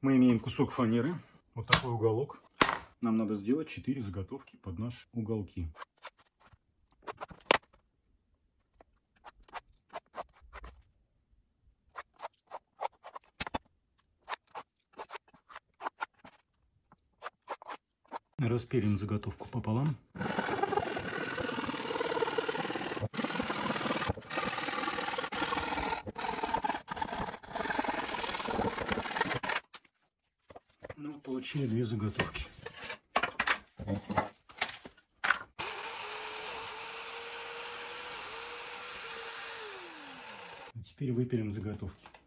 Мы имеем кусок фанеры, вот такой уголок. Нам надо сделать 4 заготовки под наши уголки. Распилим заготовку пополам. Ну, получили две заготовки. А теперь выпилим заготовки.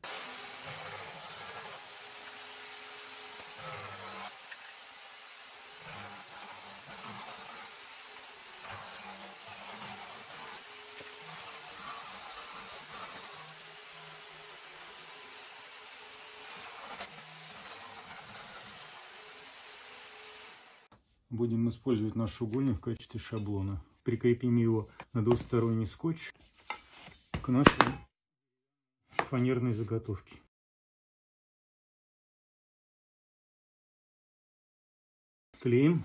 Будем использовать наш угольник в качестве шаблона. Прикрепим его на двусторонний скотч к нашей фанерной заготовке. Клеим.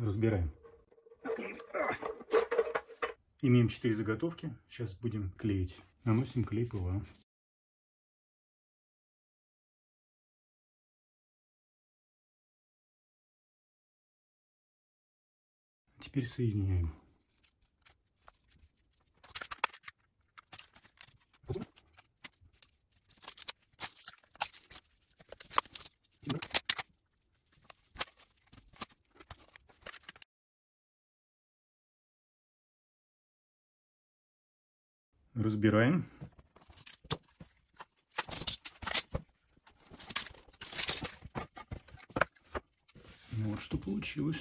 Разбираем. Имеем 4 заготовки. Сейчас будем клеить. Наносим клей ПВА. Теперь соединяем. Разбираем. Вот что получилось.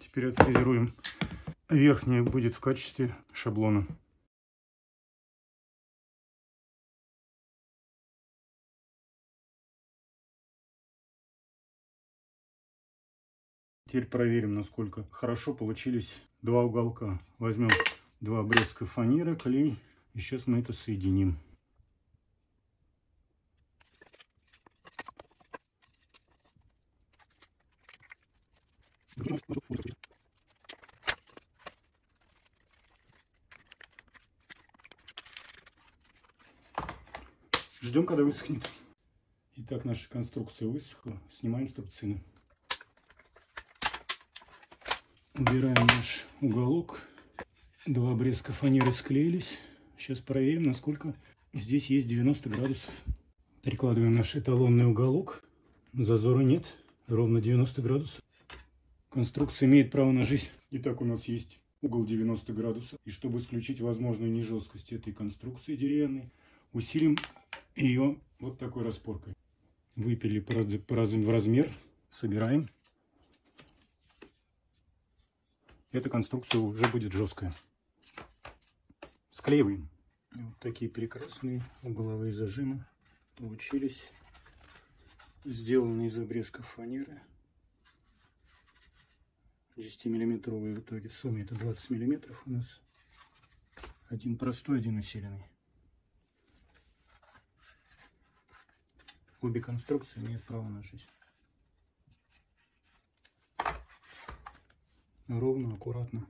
Теперь отфрезеруем. Верхняя будет в качестве шаблона. Теперь проверим, насколько хорошо получились два уголка. Возьмем два обрезка фанеры, клей. И сейчас мы это соединим. Ждем, когда высохнет. Итак, наша конструкция высохла. Снимаем струбцины. Убираем наш уголок. Два обрезка фанеры склеились. Сейчас проверим, насколько здесь есть 90 градусов. Перекладываем наш эталонный уголок. Зазора нет. Ровно 90 градусов. Конструкция имеет право на жизнь. Итак, у нас есть угол 90 градусов. И чтобы исключить возможную нежесткость этой конструкции деревянной, усилим ее вот такой распоркой. Выпили в размер, собираем. Эта конструкция уже будет жесткая. Склеиваем. Вот такие прекрасные угловые зажимы получились. Сделаны из обрезков фанеры. 10 миллиметровые в итоге. В сумме это 20 миллиметров у нас. Один простой, один усиленный. Обе конструкции имеют право на жизнь. Ровно, аккуратно.